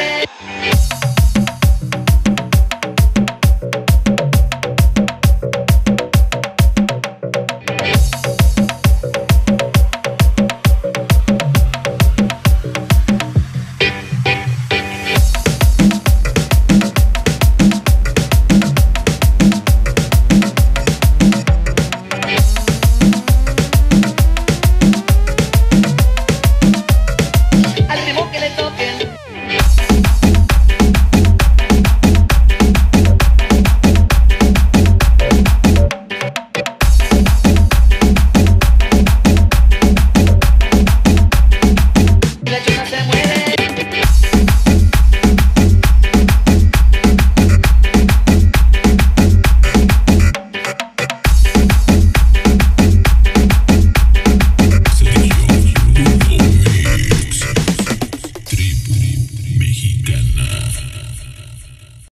it.